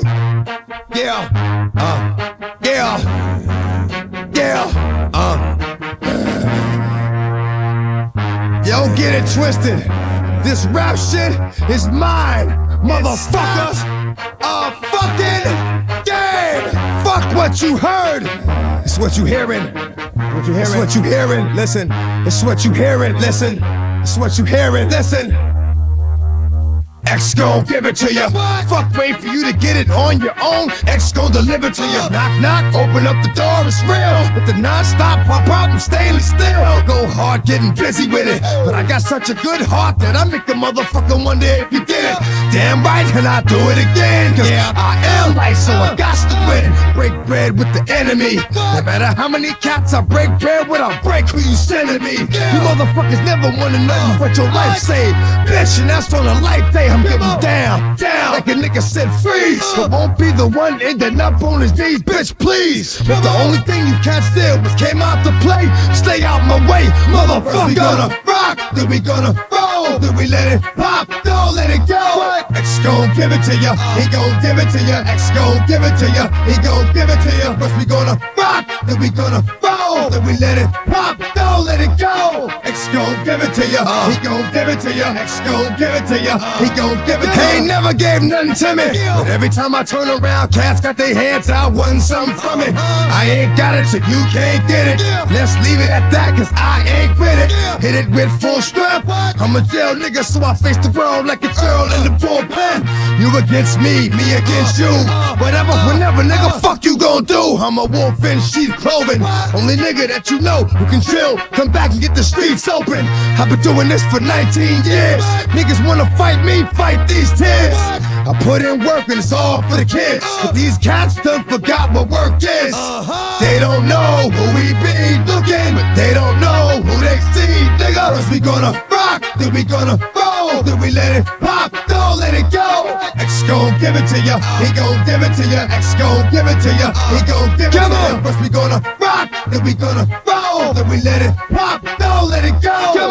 Yeah, uh, yeah, yeah, uh. Yo, get it twisted. This rap shit is mine, motherfuckers. A fucking game. Fuck what you heard. It's what you hearing. What you hearing? It's what you hearing. Listen. It's what you hearing. Listen. It's what you hearing. Listen. X gon' give it to you. Fuck, wait for you to get it on your own. X gon' deliver to you. Knock, knock, open up the door, it's real. With the non-stop pop out, stainless steel. Go hard, getting busy with it. But I got such a good heart that I make a motherfucker wonder if you did it. Damn right, and I do it again. Cause I am light, so I got to win. Break bread with the enemy. No matter how many cats I break bread with, I'll break who you sending me. You motherfuckers never wanna know what your life saved. Bitch, and that's on a life day. I'm getting down, down, like a nigga said freeze. But won't be the one ending up on his knees, bitch, please. But the only thing you can't steal was came out to play. Stay out my way, motherfucker. We gonna rock, then we gonna roll, then we let it pop, don't let it go. X gon' give it to ya, he gon' give it to ya. X gon' give it to ya, he gon' give it to ya. First we gonna rock, then we gonna roll, then we let it pop, gon' give it to ya, he gon' give it to ya. X gon' give it to ya, he gon' give it to ya. He ain't never gave nothing to me, but every time I turn around, cats got their hands out, wanting something from it. Uh-huh. I ain't got it, so you can't get it. Let's leave it at that, cause I ain't with it. Hit it with full strength. I'm a jail nigga, so I face the world like a girl in the bullpen. Against me, me against you. Whatever, whenever, nigga, fuck you gon' do. I'm a wolf in sheep clothing. Only nigga that you know who can chill. Come back and get the streets open. I've been doing this for 19 years. Niggas wanna fight me, fight these tears. I put in work and it's all for the kids. But these cats done forgot what work is. They don't know who we be looking, but they don't know who they see, nigga. First we gonna rock, then we gonna roll, then we let it pop, don't let it go. X gon' give it to ya, he gon' give it to ya. X gon' give it to ya, he gon' give it to ya. First we gonna rock, then we gonna roll, then we let it pop, don't let it go.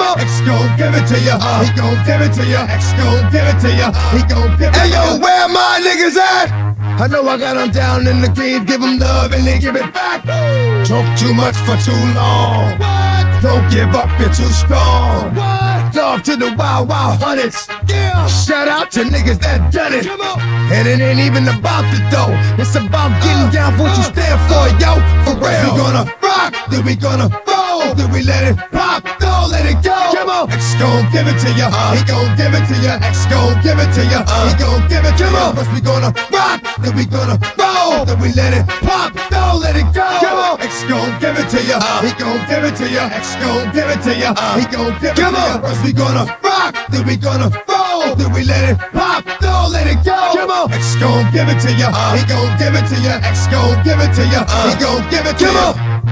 Gon' give it to ya, he gon' give it to ya. X gon' give it to ya, he gon' give it to ya. Hey yo, where my niggas at? I know I got them down in the green, give them love and they give it back. Talk too much for too long. Don't give up, you're too strong. Love to the wild, wild hunters. Yeah. Shout out to niggas that done it. And it ain't even about the dough. It's about getting uh, down for what you uh. stand for, yo. For real. We gonna rock, then we gonna roll, then we let it pop, don't let it go. Come on. X gon' give it to ya, he gon' give it to ya. X gon' give it to ya, he gon' give it to ya. First we gonna rock, then we gonna roll, then we let it pop, don't let it go. Come on. X gon' give it to ya, he gon' give it to ya. X gon' give it to ya, he gon' give it to ya. First we gonna rock, then we gonna roll, then we let it pop, don't let it go. Come on. X gon' give it to ya, he gon' give it to ya. X gon' give it to ya, he gon' give it to ya.